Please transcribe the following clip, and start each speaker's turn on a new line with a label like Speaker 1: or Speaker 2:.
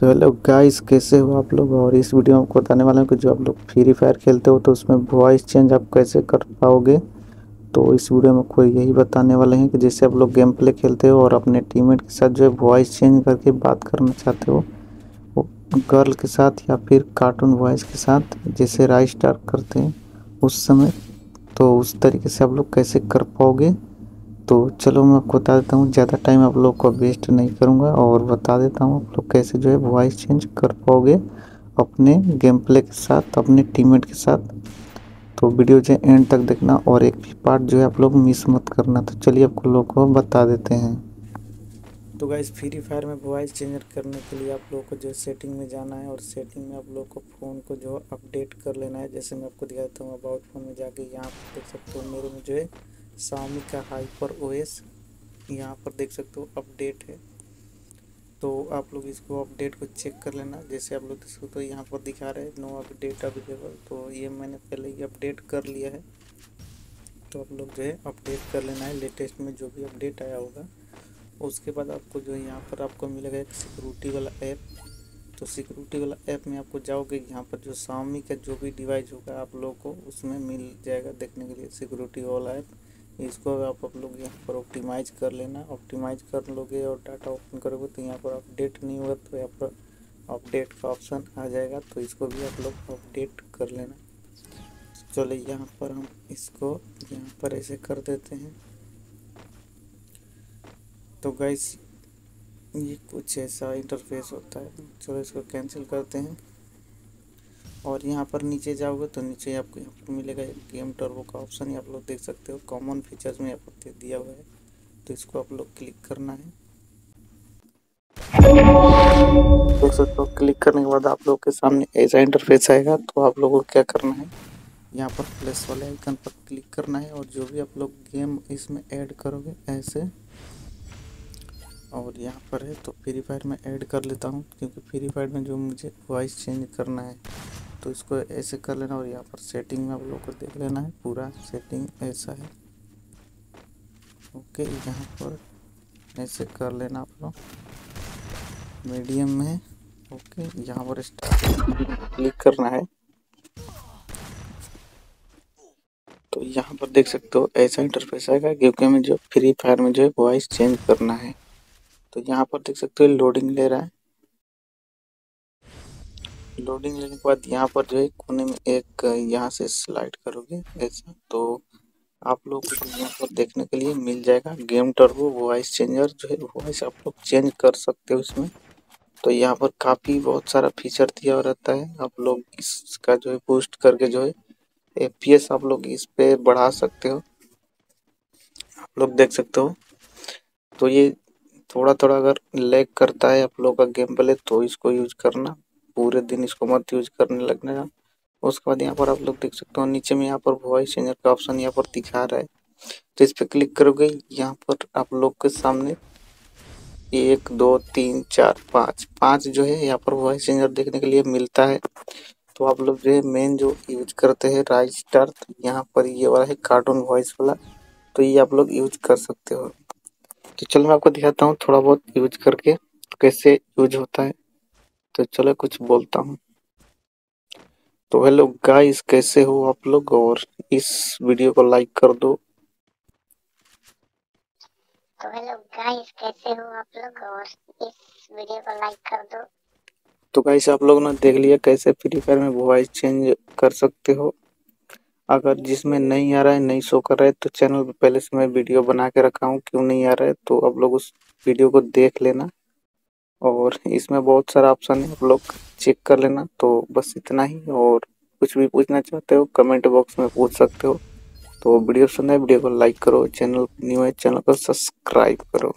Speaker 1: तो hello guys कैसे हो आप लोग? और इस वीडियो में आपको बताने वाला हूँ कि जो आप लोग फ्री फायर खेलते हो तो उसमें वॉइस चेंज आप कैसे कर पाओगे? तो इस वीडियो में कोई यही बताने वाले हैं कि जैसे आप लोग गेम प्ले खेलते हो और अपने टीममेट के साथ जो है वॉइस चेंज करके बात करना चाहते हो, वो गर्ल के साथ या फिर कार्टून वॉइस के साथ, जैसे राइस स्टार करते हैं उस समय तो उस तरीके से आप लोग कैसे कर पाओगे? तो चलो मैं आपको बता देता हूँ, ज़्यादा टाइम आप लोग को वेस्ट नहीं करूँगा और बता देता हूँ आप लोग कैसे जो है वॉइस चेंज कर पाओगे अपने गेम प्ले के साथ, अपने टीममेट के साथ। तो वीडियो जो है एंड तक देखना और एक भी पार्ट जो है आप लोग मिस मत करना। तो चलिए आपको लोग को बता देते हैं।
Speaker 2: तो गाइज़ फ्री फायर में वॉइस चेंजर करने के लिए आप लोगों को जो सेटिंग में जाना है और सेटिंग में आप लोगों को फ़ोन को जो अपडेट कर लेना है। जैसे मैं आपको दिखाता हूँ अबाउट फ़ोन में जाके यहाँ देख सकते हो, मेरे में जो है सामी का हाइपर ओएस यहाँ पर देख सकते हो अपडेट है। तो आप लोग इसको अपडेट को चेक कर लेना। जैसे आप लोग देख सकते हो यहाँ पर दिखा रहे हैं नो अपडेट अवेलेबल तो ये मैंने पहले ही अपडेट कर लिया है। तो आप लोग जो है अपडेट कर लेना है लेटेस्ट में जो भी अपडेट आया होगा। उसके बाद आपको जो है यहाँ पर आपको मिलेगा एक सिक्योरिटी वाला ऐप तो सिक्योरिटी वाला ऐप में आपको जाओगे, यहाँ पर जो सामी का जो भी डिवाइस होगा आप लोगों को उसमें मिल जाएगा देखने के लिए सिक्योरिटी वाला ऐप इसको आप आप लोग यहाँ पर ऑप्टिमाइज कर लेना। ऑप्टिमाइज कर लोगे और डाटा ओपन करोगे तो यहाँ पर अपडेट नहीं होगा तो यहाँ पर अपडेट का ऑप्शन आ जाएगा। तो इसको भी आप लोग अपडेट कर लेना। चलो यहाँ पर हम इसको, यहाँ पर ऐसे कर देते हैं। तो गाइस ये कुछ ऐसा इंटरफेस होता है। चलो इसको कैंसिल करते हैं। और यहाँ पर नीचे जाओगे तो नीचे आपको यहाँ पर मिलेगा गेम टर्बो का ऑप्शन। आप लोग देख सकते हो कॉमन फीचर्स में पर दिया हुआ है। तो इसको आप लोग क्लिक करना है। देख सकते हो क्लिक करने के बाद आप लोग के सामने ऐसा इंटरफेस आएगा तो आप लोगों को क्या करना है, यहाँ पर प्लस वाले आइकन पर क्लिक करना है। और जो भी आप लोग गेम इसमें ऐड करोगे ऐसे, और यहाँ पर है तो फ्री फायर में ऐड कर लेता हूँ, क्योंकि फ्री फायर में जो मुझे वॉइस चेंज करना है तो इसको ऐसे कर लेना और यहाँ पर सेटिंग में आप लोग को देख लेना है। पूरा सेटिंग ऐसा है। ओके यहाँ पर ऐसे कर लेना आप लोग। मीडियम में ओके यहाँ पर क्लिक करना है। तो यहाँ पर देख सकते हो ऐसा इंटरफेस आएगा, क्योंकि हमें जो फ्री फायर में जो है वॉइस चेंज करना है। तो यहाँ पर देख सकते हो लोडिंग ले रहा है। लोडिंग लेने के बाद यहाँ पर जो है कोने में एक, यहाँ से स्लाइड करोगे ऐसा तो आप लोग को यहाँ पर देखने के लिए मिल जाएगा। गेम टर्बो, वॉइस चेंजर जो है, वॉइस आप लोग चेंज कर सकते हो इसमें। तो यहाँ पर काफ़ी बहुत सारा फीचर दिया रहता है। आप लोग इसका जो है बूस्ट करके जो है एफ़ आप लोग इस पे बढ़ा सकते हो। आप लोग देख सकते हो। तो ये थोड़ा थोड़ा अगर लैग करता है आप लोग का गेम प्ले तो इसको यूज़ करना। पूरे दिन इसको मत यूज़ करने लगना उसके बाद यहाँ पर आप लोग देख सकते हो, नीचे में यहाँ पर वॉइस चेंजर का ऑप्शन यहाँ पर दिखा रहा है। तो इस पर क्लिक करोगे, यहाँ पर आप लोग के सामने एक, दो, तीन, चार, पाँच पाँच जो है यहाँ पर वॉइस चेंजर देखने के लिए मिलता है। तो आप लोग जो है मेन जो यूज़ करते हैं राइट स्टार, यहाँ पर ये वाला है कार्टून वॉइस वाला तो ये आप लोग यूज़ कर सकते हो। तो चलो मैं आपको दिखाता हूँ थोड़ा बहुत यूज़ करके कैसे यूज़ होता है। तो चलो कुछ बोलता हूँ। तो हेलो गाइस कैसे हो आप लोग? और इस वीडियो को लाइक कर दो।
Speaker 3: तो हेलो गाइस कैसे हो आप लोग? और इस वीडियो को लाइक कर दो।
Speaker 2: तो गाइस आप लोग ने देख लिया कैसे फ्री फायर में वॉइस चेंज कर सकते हो। अगर जिसमें नहीं आ रहा है नहीं शो कर रहा है तो चैनल पे पहले से मैं वीडियो बना के रखा हूँ। क्यों नहीं आ रहा है तो आप लोग उस वीडियो को देख लेना। और इसमें बहुत सारा ऑप्शन है, आप लोग चेक कर लेना। तो बस इतना ही और कुछ भी पूछना चाहते हो कमेंट बॉक्स में पूछ सकते हो। तो वीडियो पसंद है वीडियो को लाइक करो चैनल न्यू है चैनल को सब्सक्राइब करो।